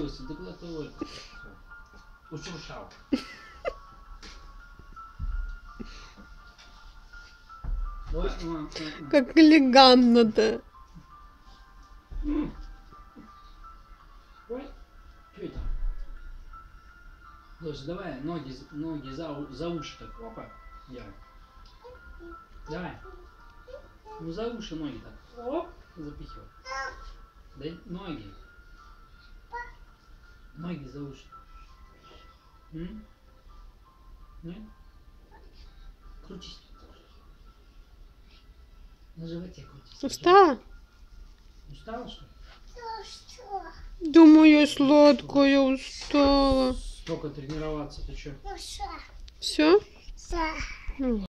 Куда ты Ольга? Ушуршал. Как элегантно-то. Тося, давай ноги, ноги за, за уши так. Опа. Делай. Давай. Ну за уши ноги так. Оп. Запихивай. Да ноги. Ноги за уши. М? Нет? Крутись. На животе крутись. Устала? Устала, что ли? Думаю, я сладкая устала. Столько тренироваться, ты что? Все? Да. Ну